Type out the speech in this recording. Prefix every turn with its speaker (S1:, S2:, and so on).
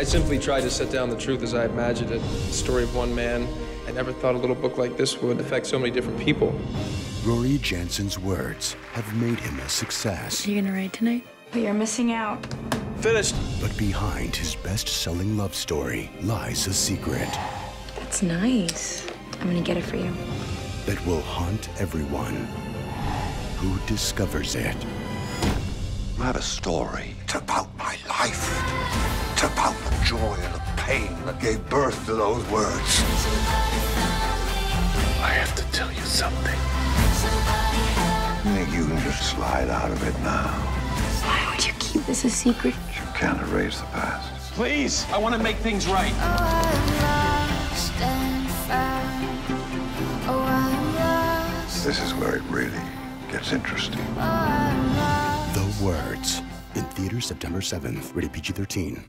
S1: I simply tried to set down the truth as I imagined it. The story of one man. I never thought a little book like this would affect so many different people.
S2: Rory Jansen's words have made him a success.
S3: Are you gonna write tonight?
S4: But you're missing out.
S1: Finished.
S2: But behind his best-selling love story lies a secret
S3: That's nice. I'm gonna get it for you.
S2: that will haunt everyone who discovers it.
S5: I have a story. It's about my life. It's joy and the pain that gave birth to those words.
S6: I have to tell you something.
S5: You think you can just slide out of it now?
S3: Why would you keep this a secret?
S5: You can't erase the past.
S1: Please, I want to make things right.
S5: Oh, this is where it really gets interesting.
S2: The Words. In theaters September 7th. Rated PG 13.